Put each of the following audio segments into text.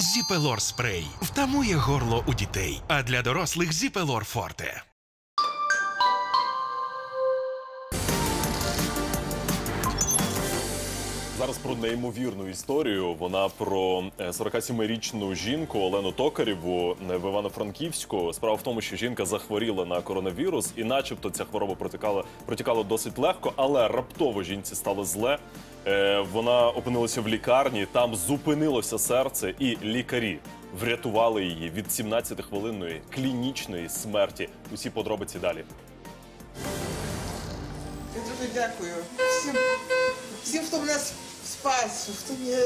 Зіпелор спрей втамує горло у дітей, а для дорослих Зіпелор Форте. Зараз про неймовірну історію. Вона про е, 47-річну жінку Олену Токарєву е, в Івано-Франківську. Справа в тому, що жінка захворіла на коронавірус, і, начебто, ця хвороба протікала протікала досить легко, але раптово жінці стало зле. Е, Вона опинилася в лікарні, там зупинилося серце, і лікарі врятували її від 17-хвилинної клінічної смерті. Усі подробиці далі. Я дуже дякую всім, всім, хто мене спас, хто мені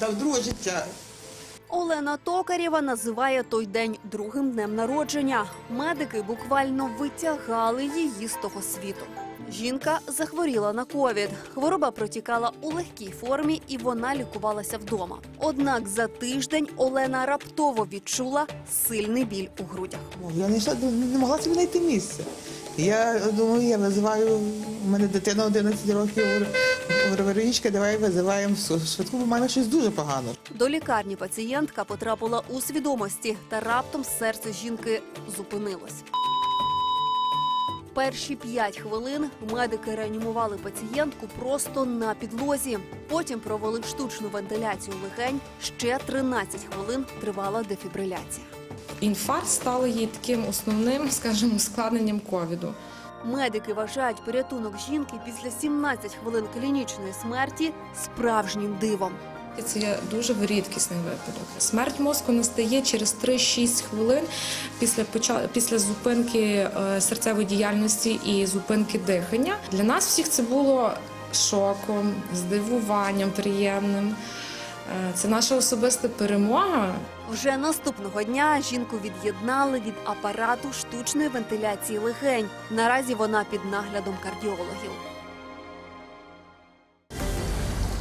дав друге життя. Олена Токарєва називає той день другим днем народження. Медики буквально витягали її з того світу. Жінка захворіла на ковід. Хвороба протікала у легкій формі, і вона лікувалася вдома. Однак за тиждень Олена раптово відчула сильний біль у грудях. Я не, йшла, не могла собі знайти місце. Я думаю, я визиваю, у мене дитина 11 років, говорю, давай визиваємо швидку, бо мене щось дуже погано. До лікарні пацієнтка потрапила у свідомості, та раптом серце жінки зупинилось. Перші п'ять хвилин медики реанімували пацієнтку просто на підлозі. Потім провели штучну вентиляцію легень. Ще 13 хвилин тривала дефібриляція. Інфаркт стало їй таким основним, скажімо, ускладненням ковіду. Медики вважають порятунок жінки після 17 хвилин клінічної смерті справжнім дивом. Це є дуже рідкісний випадок. Смерть мозку настає через 3-6 хвилин після після зупинки е, серцевої діяльності і зупинки дихання. Для нас всіх це було шоком, здивуванням приємним. Е, Це наша особиста перемога. Вже наступного дня жінку від'єднали від апарату штучної вентиляції легень. Наразі вона під наглядом кардіологів.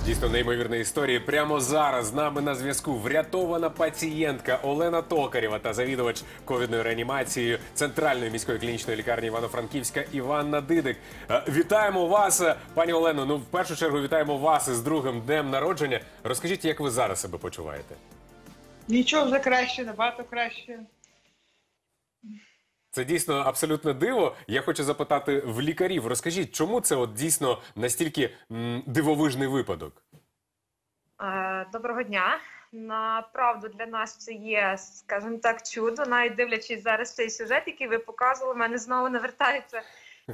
Дійсно неймовірна історія. Прямо зараз з нами на зв'язку врятована пацієнтка Олена Токарєва та завідувач ковідною реанімацією Центральної міської клінічної лікарні Івано-Франківська Іванна Дидик. Е, Вітаємо вас, е, пані Олено. Ну, в першу чергу вітаємо вас із другим днем народження. Розкажіть, як ви зараз себе почуваєте? Нічого вже краще, набагато краще. Це дійсно абсолютне диво. Я хочу запитати в лікарів. Розкажіть, чому це от дійсно настільки дивовижний випадок? Доброго дня. Направду для нас це є, скажімо так, чудо. Навіть дивлячись зараз цей сюжет, який ви показували, в мене знову навертаються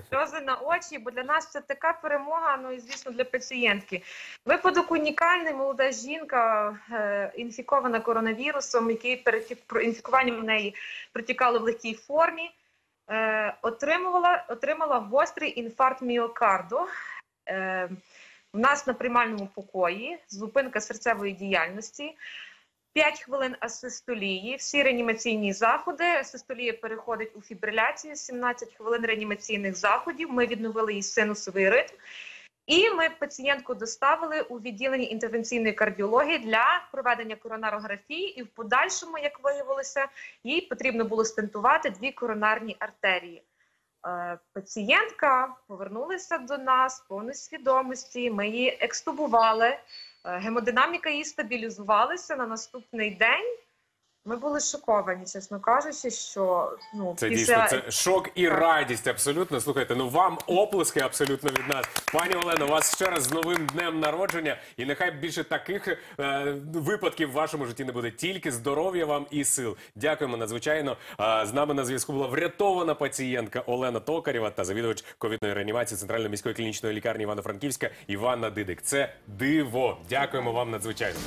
сльози на очі, бо для нас це така перемога, ну і звісно для пацієнтки. Випадок унікальний, молода жінка, е, інфікована коронавірусом, який перетік інфікування в неї протікало в легкій формі. Е, отримувала, отримала гострий інфаркт міокарду. Е, у нас на приймальному покої зупинка серцевої діяльності, 5 хвилин асистолії, всі реанімаційні заходи. Асистолія переходить у фібриляцію, 17 хвилин реанімаційних заходів. Ми відновили їй синусовий ритм. І ми пацієнтку доставили у відділення інтервенційної кардіології для проведення коронарографії. І в подальшому, як виявилося, їй потрібно було стентувати дві коронарні артерії. Е, Пацієнтка повернулася до нас повної свідомості. Ми її екстубували. Е, Гемодинаміка її стабілізувалася на наступний день. Ми були шоковані, чесно кажучи, що ну Це після дійсно це шок і радість. Абсолютно слухайте. Ну вам оплески абсолютно від нас. Пані Олено, вас ще раз з новим днем народження. І нехай більше таких е, випадків в вашому житті не буде. Тільки здоров'я вам і сил. Дякуємо надзвичайно. А, з нами на зв'язку була врятована пацієнтка Олена Токарєва та завідувач ковідної реанімації Центральної міської клінічної лікарні Івано-Франківська Іванна Дидик. Це диво. Дякуємо вам надзвичайно.